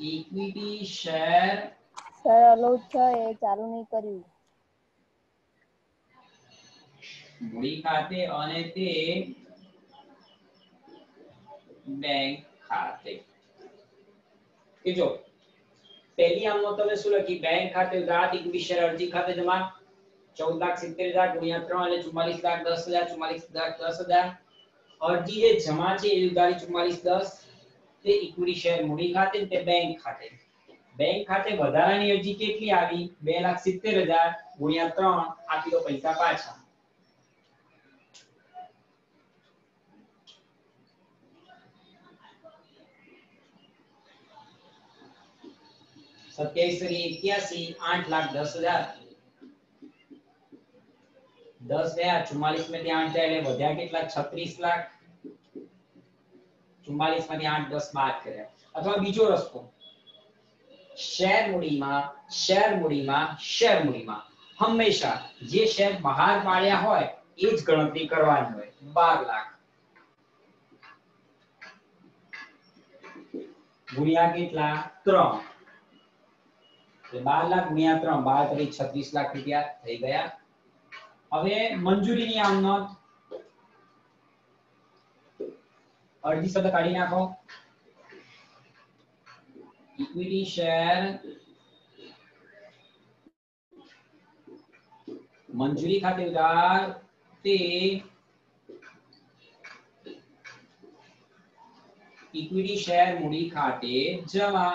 Equity share sir allowed છે એ ચાલુ નહીં કર્યું. મૂડી ખાતે અને તે બેંક ખાતે. કે જો પહેલી આમનો તમે શું લખી? બેંક ખાતે ઉધાર ઇક્વિટી શેર અરજી ખાતે જમા ચૌદ લાખ સિત્તેર હજાર ગુણ્યા ત્રણ એટલે ચુમ્માલીસ લાખ દસ હજાર ચુમ્માલીસ લાખ દસ હજાર. અરજી જે જમા છે એ ઉધારી ચુમ્માલીસ દસ. તે ઇક્વિટી શેર મૂડી ખાતે તે બેંક ખાતે. બેંક ખાતે વધારાની અરજી કેટલી આવી? બે લાખ સિત્તેર હજાર ગુણ્યા ત્રણ આપી દો પૈસા પાછા. સત્યાવીસ એક્યાસી, આઠ લાખ દસ હજાર. દસ ગયા ચુમ્માલીસમાંથી આઠ એટલે વધ્યા કેટલા? છત્રીસ લાખ. ચુમ્માલીસમાંથી આઠ, દસ બાદ કર્યા અથવા બીજો રસ્તો. શેર મૂડીમાં શેર મૂડીમાં શેર મૂડીમાં હંમેશા જે શેર બહાર પાડ્યા હોય, એ જ ગણતરી કરવાની હોય. બાર લાખ. ગુણ્યા કેટલા? ત્રણ. બાર લાખ ગુણ્યા ત્રણ, બાર તરી છત્રીસ લાખ રૂપિયા થઈ ગયા. હવે મંજૂરીની આમ અરજી શબ્દ કાઢી નાખો. ઇક્વિટી શેર મંજૂરી ખાતે તે ઇક્વિટી શેર મૂડી ખાતે જમા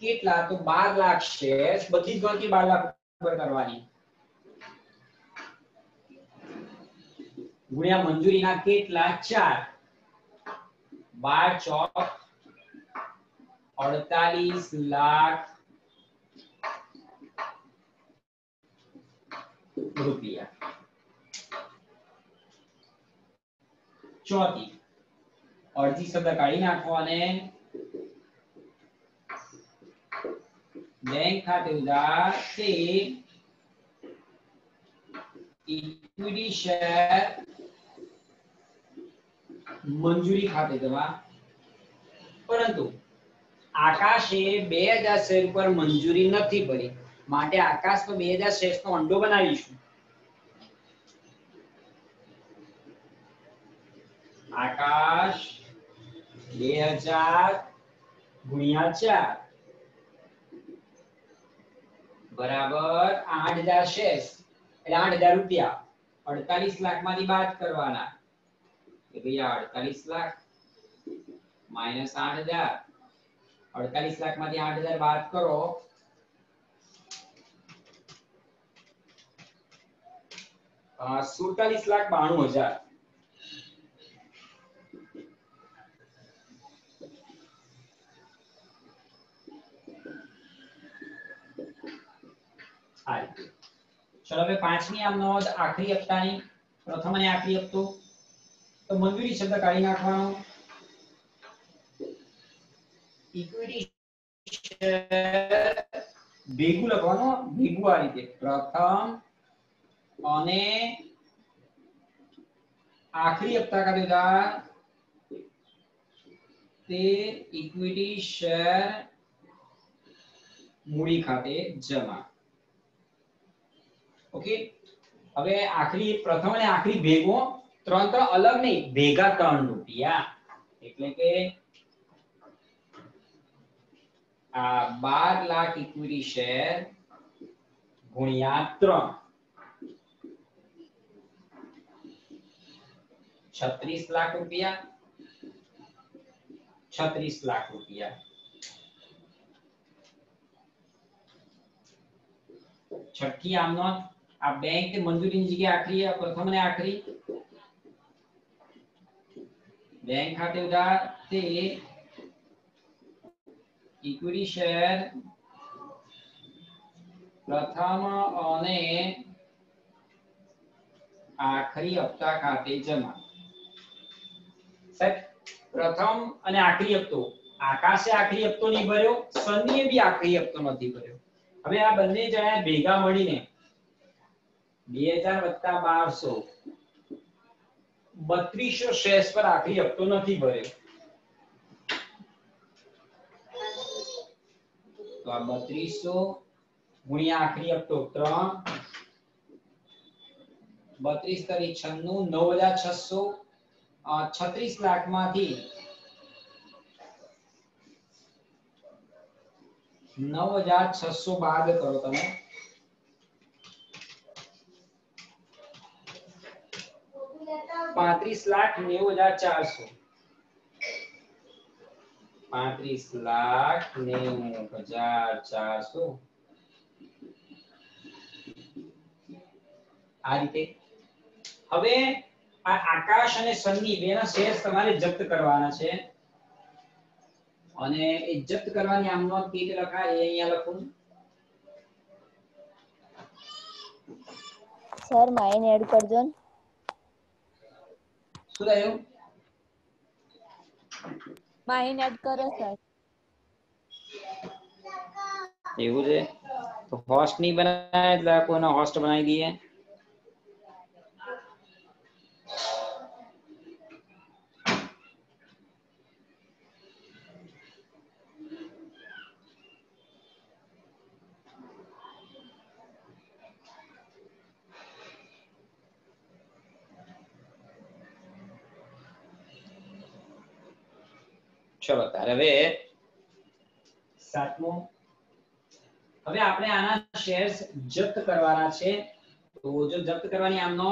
કેટલા? તો બાર લાખ શેર બધી જ ગણતરી બાર લાખ કરવાની. ગુણ્યા મંજૂરીના કેટલા? ચાર. બાર ચોક અડતાલીસ લાખ રૂપિયા. ચોથી. અડધી શબ્દ કાઢી નાખો અને બેંક ખાતે ઉધાર તે ઇક્વિટી શેર મંજૂરી ખાતે જમા પરંતુ આકાશે બે હજાર શેર પર મંજૂરી નથી ભરી માટે આકાશ પર બે હજાર શેર નો અંડો બનાવીશું. આકાશ બે હજાર ગુણ્યા ચાર બરાબર આઠ હજાર શેર. એટલે આઠ હજાર રૂપિયા. અડતાલીસ લાખમાંથી બાદ કરવાના. અડતાલીસ લાખ, માઇનસ આઠ હજાર. અડતાલીસમાંથી આઠ હજાર બાદ કરો. સુડતાલીસ લાખ બાણું હજાર. ચલો હવે પાંચમી આમ નોંધ આખરી હપ્તાની પ્રથમ અને આખરી હપ્તો. તો મંજૂરી શબ્દ કાઢી નાખવાનો? ઇક્વિટી ભેગું લખવાનો? ભેગું આ રીતે. પ્રથમ અને આખરી હપ્તા કા તે ઇક્વિટી શેર મૂડી ખાતે જમા. ઓકે? હવે આખરી પ્રથમ અને આખરી ભેગો ત્રણ ત્રણ અલગ નહીં, ભેગા ત્રણ રૂપિયા. એટલે કે આ બાર લાખ ઇક્વિટી શેર ગુણ્યા ત્રણ. છત્રીસ લાખ રૂપિયા. છત્રીસ લાખ રૂપિયા. છઠ્ઠી આમનો આ બેંક મંજૂરીની જગ્યાએ આખરી પ્રથમ ને આખરી. બેંક ખાતે તે ઇક્વિટી શેર પ્રથમ અને આખરી હપ્તા ખાતે જમા. પ્રથમ અને આખરી હપ્તો. આકાશે આખરી હપ્તો નહીં ભર્યો સનીએ બી આખરી હપ્તો નથી ભર્યો. હવે આ બંને જણા ભેગા મળીને 2000 વત્તા 1200 બત્રીસો શેષ પર આખરી હપ્તો નથી ભર્યો તો આ બત્રીસો ગુણ્યા આખરી હપ્તો ત્રણ. બત્રીસ તરી છન્નું, નવ હજાર છસો છત્રીસ લાખમાંથી નવ હજાર છસો બાદ કરો તમે. પાંત્રીસ લાખ નેવું હજાર ચારસો. પાંત્રીસ લાખ નેવું હજાર ચારસો. આ રીતે. હવે આ આકાશ અને સન્ની બેના શેષ તમારે જપ્ત કરવાના છે. અને એ જપ્ત કરવાની આમ નોંધ લખાય એ અહીંયા લખું. સર માઇન એડ કરજો ને. શું થયું માઇન એડ કરો સર એવું છે? તો હોસ્ટ નહીં બનાવે એટલે આ કોઈનો હોસ્ટ બનાવી દઈએ? ચલો, તારે હવે સાતમો. હવે આપણે આના શેર્સ જપ્ત કરવાના છે. તો જો જપ્ત કરવાની આમનો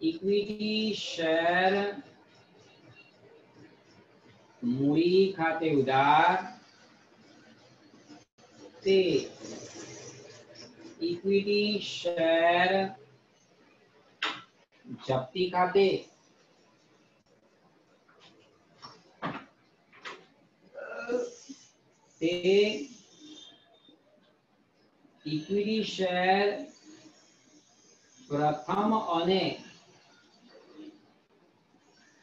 ઇક્વિટી શેર મૂડી ખાતે ઉધાર. તે ઇક્વિટી શેર જપ્તી ખાતે તે ઇક્વિટી શેર પ્રથમ અને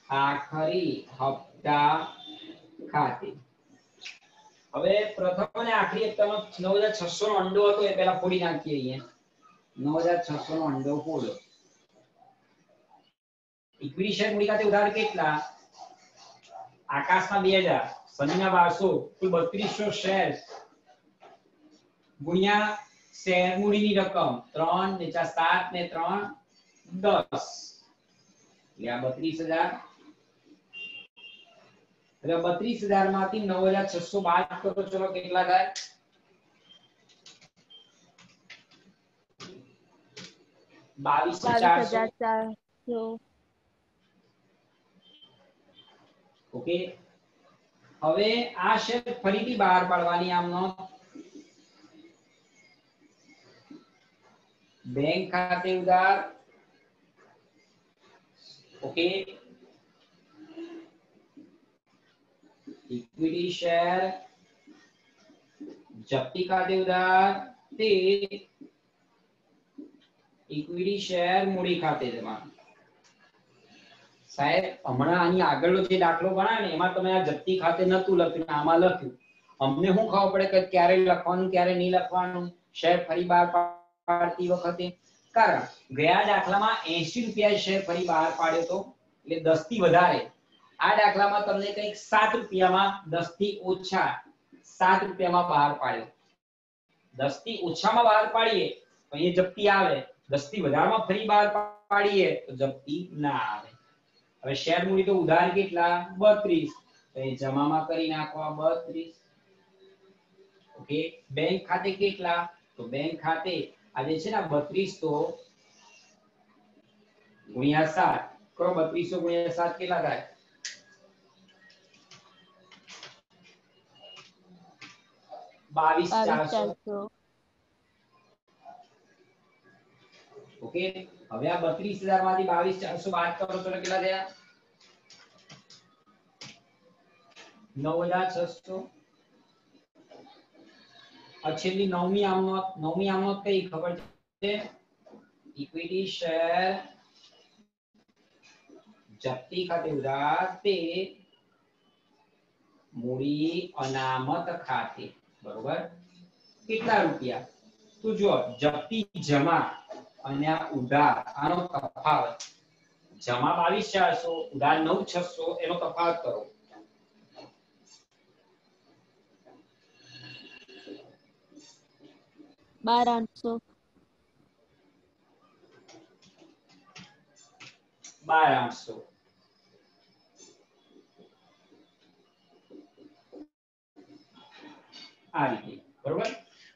આખરી હપ્તા ખાતે. હવે પ્રથમ અને આખરી હપ્તાનો નવ હજાર છસો નો અંડો હતો, એ પેલા ફોડી નાખીએ અહીંયા. નવ હજાર છસો નો અંડો ફોડ્યો. ઇક્વિટી શેર મૂડી ખાતે ઉધાર કેટલા? આકાશમાં બે હજાર. બારસો કુલ બત્રીસો શેર. ગુણ્યા શેર મૂડીની રકમ ત્રણ ને ચાર સાત ને ત્રણ દસ. એટલે આ બત્રીસ હજાર. એટલે બત્રીસ હજારમાંથી નવ હજાર છસો બાદ કરો ચલો કેટલા થાય? બાવીસ ચારસો. ઓકે. હવે આ શેર ફરીથી બહાર પાડવાની આમ નોંધ બેંક ખાતે ઉધાર. ઓકે. ઇક્વિટી શેર જપ્તી ખાતે ઉધાર. તે ઇક્વિટી શેર મૂડી ખાતે જમા સાહેબ, હમણાં આની આગળનો જે દાખલો ગણાય ને, એમાં તમે આ જપ્તી ખાતે નતું લખ્યું આમાં લખ્યું. અમને શું ખબર પડે કે ક્યારે લખવાનું, ક્યારે નહીં લખવાનું? શેર ફરી બહાર પાડતી વખતે? કારણ, ગયા દાખલામાં 80 રૂપિયા શેર ફરી બહાર પાડ્યો તો, એટલે 10 થી વધારે. આ દાખલામાં તમને કંઈક 7 રૂપિયામાં 10 થી ઓછા 7 રૂપિયામાં બહાર પાડ્યો. 10 થી ઓછામાં બહાર પાડીએ, તો અહીંયા જપ્તી આવે. 10 થી વધારેમાં ફરી બહાર પાડીએ, તો જપ્તી ના આવે. હવે શેર મૂડી તો ઉધાર કેટલા? 32 તો એ જમામાં કરી નાખવા આ 32 ઓકે બેંક ખાતે કેટલા? તો બેંક ખાતે આ જે છે ને 32 તો ગુણ્યા 7 કરો 3200 ગુણ્યા 7 કેટલા થાય? બાવીસ ચારસો. ઓકે હવે આ બત્રીસ હજારમાંથી બાવીસ ચારસો બાદ કરો તો કેટલા થયા? નવ હજાર છસો. આ છેલ્લી નવમી આમનોટ નવમી આમનોટ કઈ ખબર છે? ઇક્વિટી શેર જપ્તી ખાતે ઉધાર તે મૂડી અનામત ખાતે. બરોબર? કેટલા રૂપિયા? તો જો જપ્તી જમા અને આ ઉધાર આનો તફાવત. જમા બાવીસ ચારસો ઉધાર નવ છસો એનો તફાવત કરો. બાર આઠસો આ રીતે. બરોબર?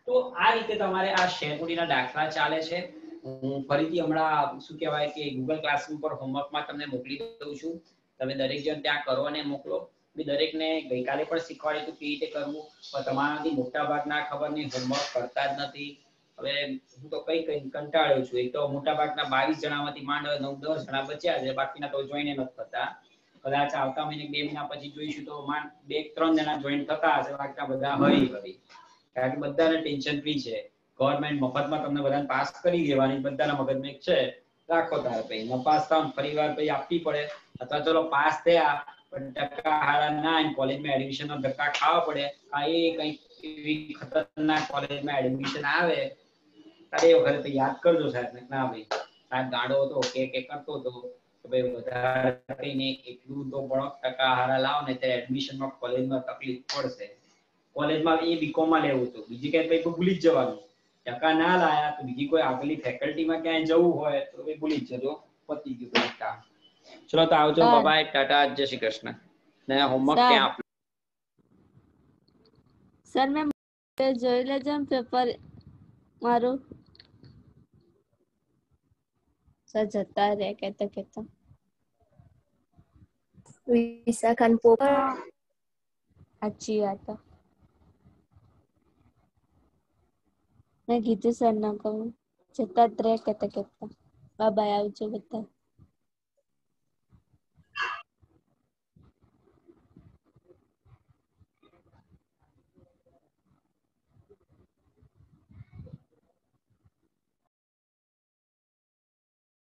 તો આ રીતે તમારે આ શેરમૂડીના દાખલા ચાલે છે. હું ફરીથી હમણાં શું કહેવાય કે ગૂગલ ક્લાસરૂમ પર હોમવર્કમાં તમને મોકલી દઉં છું. તમે દરેક જણ ત્યાં કરો અને મોકલો. મેં દરેકને ગઈકાલે પણ શીખવાડ્યું હતું કેવી રીતે કરવું, પણ તમારાથી મોટા ભાગના ખબર નહીં હોમવર્ક કરતા જ નથી. હવે હું તો કઈ કઈ કંટાળ્યો છું. એક તો મોટા ભાગના બાવીસ જણામાંથી માંડ નવ, દસ જણા બચ્યા છે. બાકીના તો જોઈને નથી થતા. કદાચ આવતા મહિને બે મહિના પછી જોઈશું તો માંડ બે, ત્રણ જણા જોઈન થતા હશે. બાકીના બધા હરી કારણ કે બધાને ટેન્શન ફ્રી છે. ગવર્મેન્ટ મફતમાં તમને બધાને પાસ કરી દેવાની બધાના મગજમાં એક છે, રાખો તારે પછી ન પાસ થાવ ફરી વાર પછી આપવી પડે. અથવા ચલો પાસ થયા, પણ ટકા હારા ના કોલેજમાં એડમિશન નો ધક્કા ખાવા પડે. આ એ કંઈક એવી ખતરનાક કોલેજમાં એડમિશન આવે. ત્યારે એ વખતે તો યાદ કરજો સાહેબ ના ભાઈ, સાહેબ ગાડો હતો, કે કે કરતો હતો ભાઈ વધારે કહીને એટલું તો પણ ટકા હારા લાવો ને ત્યારે એડમિશનમાં કોલેજમાં તકલીફ પડશે. કોલેજમાં એ બીકોમમાં લેવું હતું. બીજી કઈ કઈ ભૂલી જ જવાનું. ટકા ના લાયા તો બીજી કોઈ આગલી ફેકલ્ટીમાં ક્યાંય જવું હોય તો એ ભૂલી જ જજો. પતી ગયું કામ. ચલો તો આવજો. Bye tata. જય શ્રી કૃષ્ણ. ને હોમવર્ક સારું. ક્યાં આપ? સર મેં જોઈ લેજો પેપર મારું. સર જતા રે કેતા કેતા વિશાખાન પોપર સાચી વાત. મેં કીધું સર ના કહું જતા જ કેતા કેતા બાય બાય આવજો બધા.